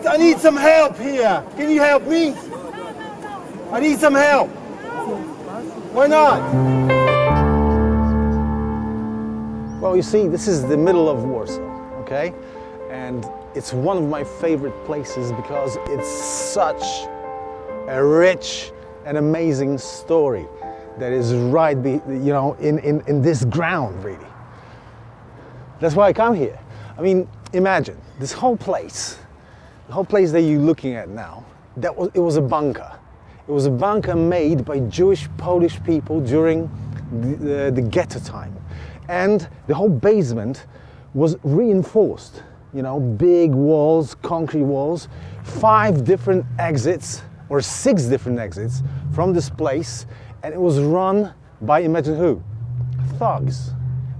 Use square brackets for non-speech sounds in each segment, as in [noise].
need, I need some help here. Can you help me? I need some help. Why not? Well, you see, this is the middle of Warsaw, okay? And it's one of my favorite places because it's such a rich and amazing story that is right, you know, in, in, in this ground, really. That's why I come here. I mean, imagine this whole place, the whole place that you're looking at now, that was, it was a bunker. It was a bunker made by Jewish Polish people during the, the, ghetto time. And the whole basement was reinforced, you know, big walls, concrete walls, five different exits or six different exits from this place. And it was run by, imagine who? Thugs.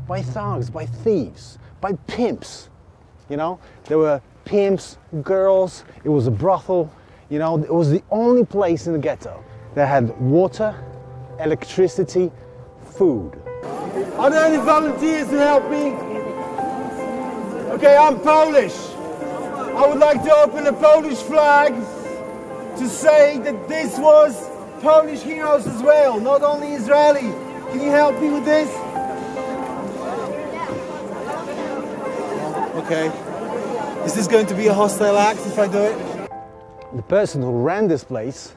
By thugs, by thieves, by pimps. You know, there were pimps, girls, it was a brothel. You know, it was the only place in the ghetto that had water, electricity, food. Are there any volunteers to help me? Okay, I'm Polish. I would like to open the Polish flag to say that this was Polish heroes as well, not only Israeli. Can you help me with this? Okay. Is this going to be a hostile act if I do it? The person who ran this place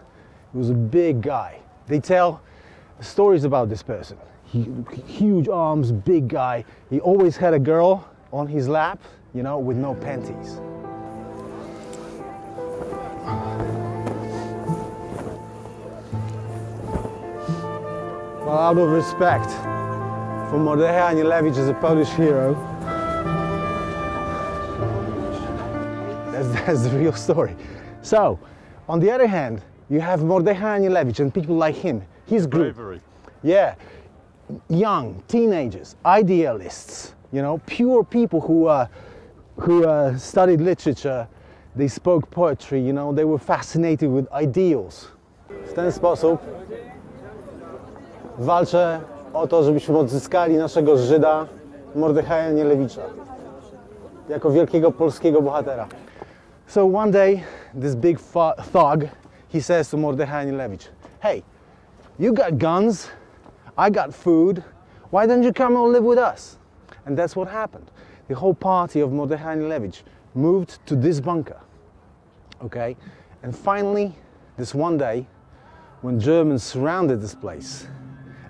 was a big guy. They tell stories about this person. He, huge arms, big guy. He always had a girl on his lap, you know, with no panties. Well, out of respect for Mordechai Anielewicz as a Polish hero, that's, that's the real story. So, on the other hand, you have Mordechai Anielewicz and people like him. His group. Bravery. Yeah, young teenagers, idealists, you know, pure people who, uh, who uh, studied literature, they spoke poetry, you know, they were fascinated with ideals. W ten sposób walczę o to, żebyśmy odzyskali naszego Żyda Mordechaja Anielewicza jako wielkiego polskiego bohatera. So one day, this big thug, he says to Mordechai Anielewicz, hey, you got guns, I got food, why don't you come and live with us? And that's what happened. The whole party of Mordechai Anielewicz moved to this bunker. Okay? And finally, this one day, when Germans surrounded this place,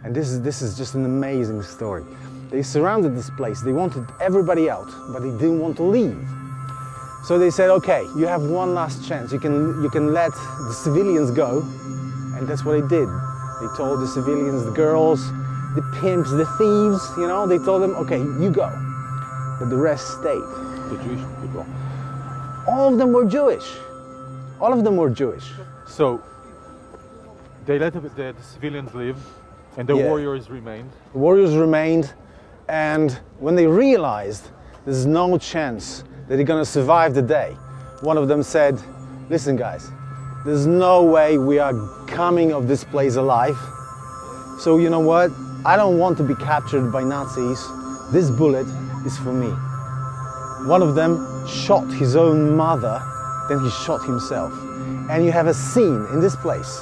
and this is, this is just an amazing story. They surrounded this place, they wanted everybody out, but they didn't want to leave. So they said, okay, you have one last chance. You can, you can let the civilians go. And that's what they did. They told the civilians, the girls, the pimps, the thieves, you know, they told them, okay, you go. But the rest stayed. The Jewish people. All of them were Jewish. All of them were Jewish. So they let the, the, the civilians live, and the Yeah. warriors remained. The warriors remained, and when they realized there's no chance that they're gonna survive the day, one of them said, Listen, guys, there's no way we are coming of this place alive. So, you know what? I don't want to be captured by Nazis. This bullet is for me. One of them shot his own mother, then he shot himself. And you have a scene in this place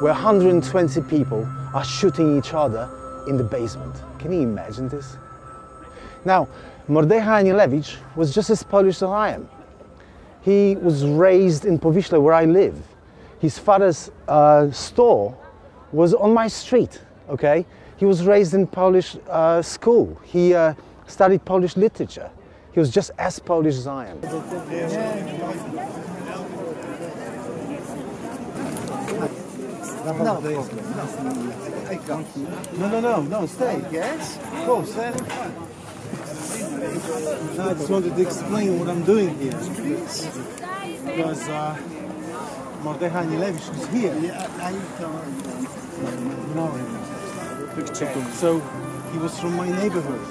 where 120 people are shooting each other in the basement. Can you imagine this? Now, Mordechai Anielewicz was just as Polish as I am. He was raised in Powiśle, where I live. His father's uh, store was on my street, okay? He was raised in Polish uh, school. He uh, studied Polish literature. He was just as Polish as I am. No, no, no, no, stay. Yes? Of course, stay. I just wanted to explain what I'm doing here. Because uh, Mordechai Anielewicz is here. No, So he was from my neighborhood.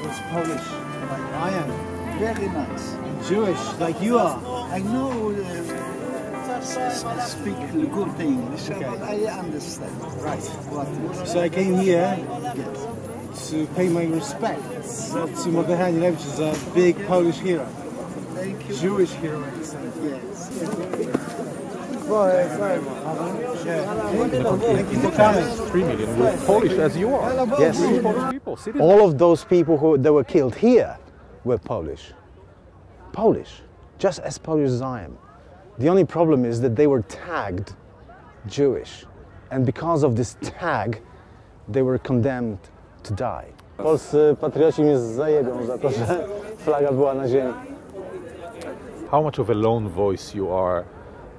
He was Polish, like I am. Very nice. Jewish, like you are. I know uh, speak good English, but I understand. Right. So I came here yes. To pay my respects to Mordechai Anielewicz as a big Polish hero. Thank you. Jewish hero at the same. Yes. Thank you for coming. Three million were Polish as you are. Yes. Three Polish people, citizens. All of those people who that were killed here were Polish. Polish, just as Polish as I am. The only problem is that they were tagged Jewish, and because of this tag, they were condemned to die. Polscy patrioci mnie zajebią za to, że flaga była na ziemi. How much of a lone voice you are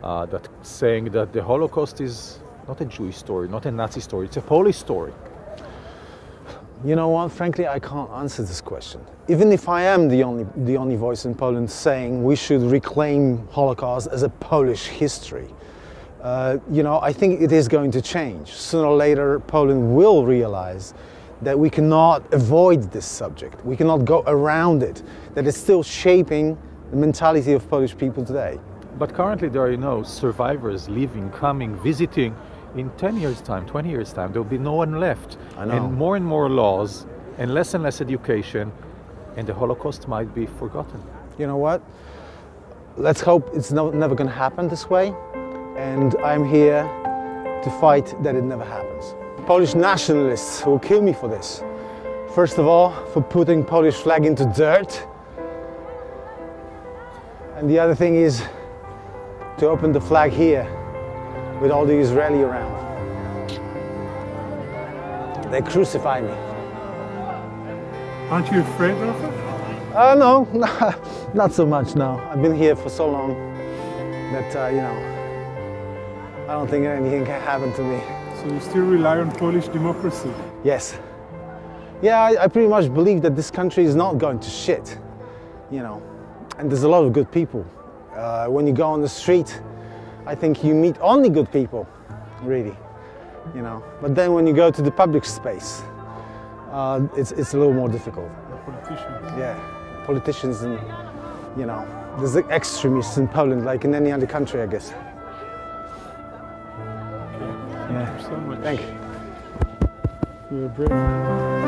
uh, that saying that the Holocaust is not a Jewish story, not a Nazi story, it's a Polish story. You know what? Frankly, I can't answer this question. Even if I am the only, the only voice in Poland saying we should reclaim Holocaust as a Polish history, uh, you know, I think it is going to change. Sooner or later, Poland will realize that we cannot avoid this subject. We cannot go around it. That it's still shaping the mentality of Polish people today. But currently, there are no survivors living, coming, visiting. In 10 years' time, 20 years' time, there will be no one left. I know. And more and more laws, and less and less education, and the Holocaust might be forgotten. you know what? Let's hope it's no, never going to happen this way. And I'm here to fight that it never happens. Polish nationalists will kill me for this. First of all, for putting Polish flag into dirt. And the other thing is to open the flag here with all the Israeli around. They crucify me. Aren't you afraid of it? Uh, no, [laughs] not so much now. I've been here for so long that, uh, you know, I don't think anything can happen to me. So you still rely on Polish democracy? Yes. Yeah, I, I pretty much believe that this country is not going to shit, you know, and there's a lot of good people. Uh, when you go on the street, I think you meet only good people, really, you know. But then when you go to the public space, uh, it's, it's a little more difficult. Politicians. Yeah, politicians and, you know, there's extremists in Poland like in any other country, I guess. So much. Thank you. You were.